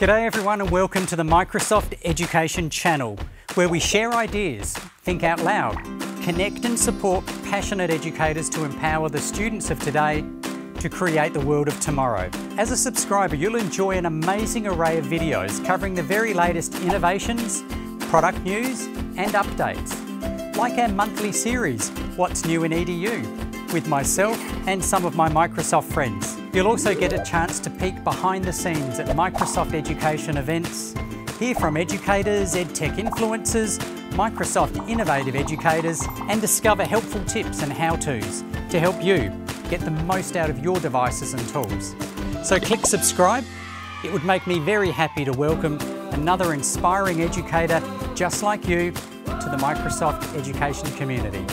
G'day everyone and welcome to the Microsoft Education channel, where we share ideas, think out loud, connect and support passionate educators to empower the students of today to create the world of tomorrow. As a subscriber, you'll enjoy an amazing array of videos covering the very latest innovations, product news and updates. Like our monthly series, What's New in EDU, with myself and some of my Microsoft friends. You'll also get a chance to peek behind the scenes at Microsoft Education events, hear from educators, EdTech influencers, Microsoft innovative educators, and discover helpful tips and how-tos to help you get the most out of your devices and tools. So click subscribe. It would make me very happy to welcome another inspiring educator just like you to the Microsoft education community.